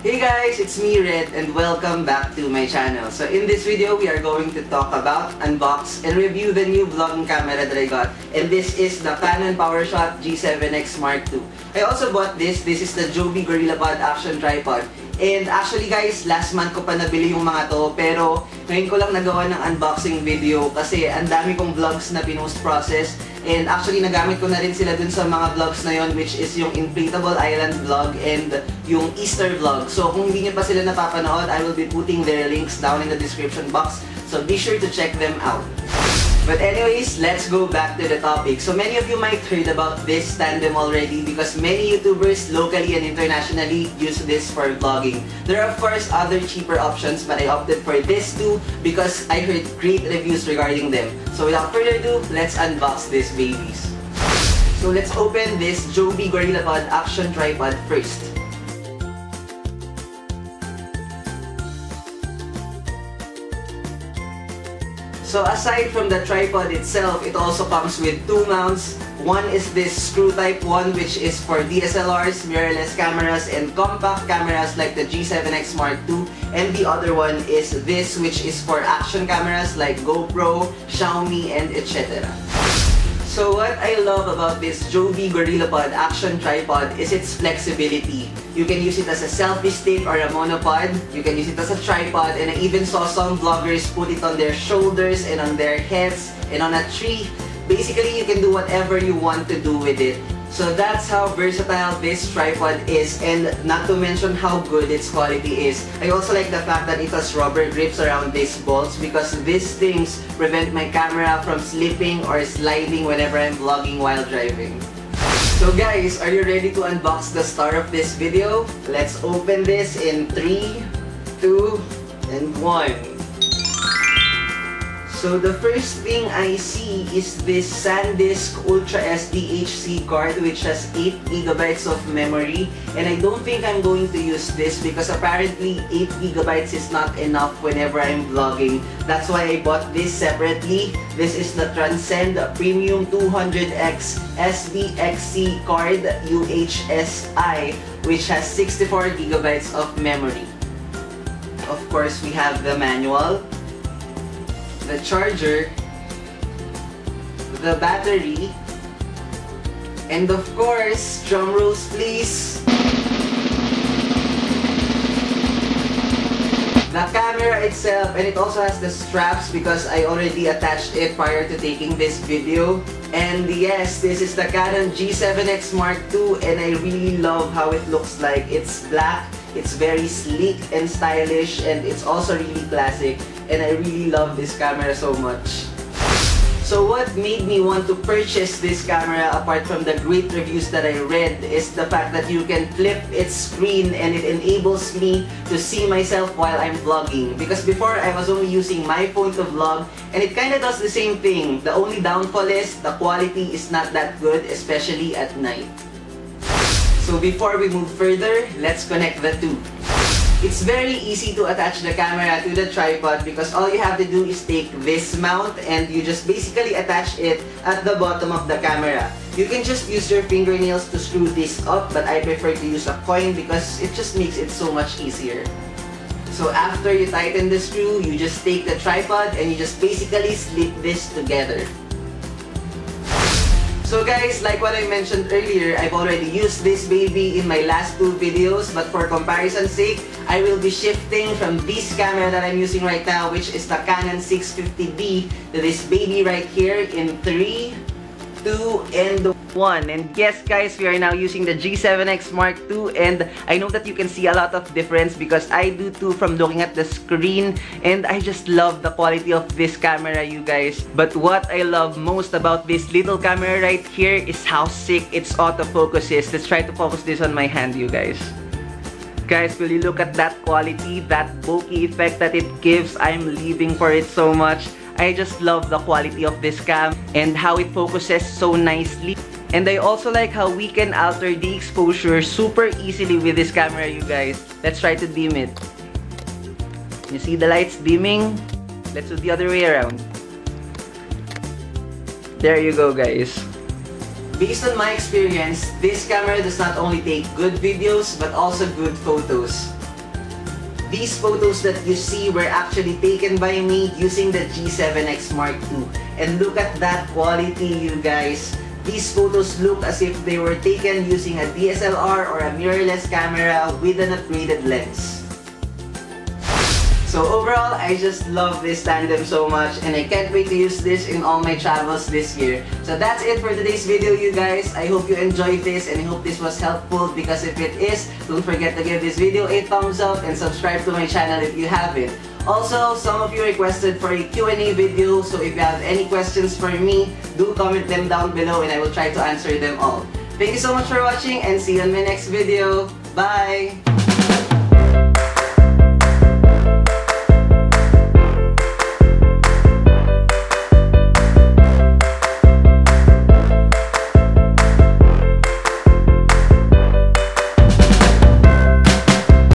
Hey guys, it's me Red and welcome back to my channel. So in this video, we are going to talk about, unbox, and review the new vlogging camera that I got. And this is the Canon PowerShot G7X Mark II. I also bought this. This is the Joby GorillaPod Action Tripod. And actually guys, last month ko pa nabili yung mga to pero ngayon ko lang nagawa ng unboxing video kasi ang dami kong vlogs na pinost process and actually nagamit ko na rin sila dun sa mga vlogs na yon which is yung Inflatable Island vlog and yung Easter vlog. So kung hindi nyo pa sila napapanood, I will be putting their links down in the description box. So be sure to check them out. But anyways, let's go back to the topic. So many of you might heard about this tandem already because many YouTubers locally and internationally use this for vlogging. There are of course other cheaper options but I opted for this too because I heard great reviews regarding them. So without further ado, let's unbox these babies. So let's open this Joby GorillaPod Action Tripod first. So aside from the tripod itself, it also comes with two mounts. One is this screw type one which is for DSLRs, mirrorless cameras, and compact cameras like the G7X Mark II. And the other one is this which is for action cameras like GoPro, Xiaomi, and etc. So what I love about this Joby GorillaPod Action Tripod is its flexibility. You can use it as a selfie stick or a monopod. You can use it as a tripod and I even saw some vloggers put it on their shoulders and on their heads and on a tree. Basically, you can do whatever you want to do with it. So that's how versatile this tripod is and not to mention how good its quality is. I also like the fact that it has rubber grips around these bolts because these things prevent my camera from slipping or sliding whenever I'm vlogging while driving. So guys, are you ready to unbox the star of this video? Let's open this in 3, 2, and 1. So the first thing I see is this SanDisk Ultra SD HC card which has 8 gigabytes of memory and I don't think I'm going to use this because apparently 8 gigabytes is not enough whenever I'm vlogging. That's why I bought this separately. This is the Transcend Premium 200X SDXC card UHSI which has 64 gigabytes of memory. Of course, we have the manual the charger, the battery, and of course, drum rolls please, the camera itself and it also has the straps because I already attached it prior to taking this video. And yes this is the Canon G7X Mark II and I really love how it looks like. It's black it's very sleek and stylish and it's also really classic and I really love this camera so much. So what made me want to purchase this camera apart from the great reviews that I read is the fact that you can flip its screen and it enables me to see myself while I'm vlogging. Because before I was only using my phone to vlog and it kind of does the same thing. The only downfall is the quality is not that good especially at night. So before we move further, let's connect the two. It's very easy to attach the camera to the tripod because all you have to do is take this mount and you just basically attach it at the bottom of the camera. You can just use your fingernails to screw this up but I prefer to use a coin because it just makes it so much easier. So after you tighten the screw, you just take the tripod and you just basically slip this together. So guys, like what I mentioned earlier, I've already used this baby in my last two videos but for comparison's sake, I will be shifting from this camera that I'm using right now which is the Canon 650D to this baby right here in 3, 2, and 1. And yes guys, we are now using the G7X Mark II and I know that you can see a lot of difference because I do too from looking at the screen and I just love the quality of this camera you guys. But what I love most about this little camera right here is how sick its autofocus is. Let's try to focus this on my hand you guys. Guys, will you look at that quality, that bokeh effect that it gives? I'm living for it so much. I just love the quality of this cam and how it focuses so nicely. And I also like how we can alter the exposure super easily with this camera, you guys. Let's try to dim it. You see the lights dimming? Let's do the other way around. There you go, guys. Based on my experience, this camera does not only take good videos, but also good photos. These photos that you see were actually taken by me using the G7X Mark II. And look at that quality, you guys. These photos look as if they were taken using a DSLR or a mirrorless camera with an upgraded lens. So overall, I just love this tandem so much and I can't wait to use this in all my travels this year. So that's it for today's video you guys. I hope you enjoyed this and I hope this was helpful because if it is, don't forget to give this video a thumbs up and subscribe to my channel if you haven't. Also, some of you requested for a Q&A video, so if you have any questions for me, do comment them down below and I will try to answer them all. Thank you so much for watching and see you on my next video. Bye!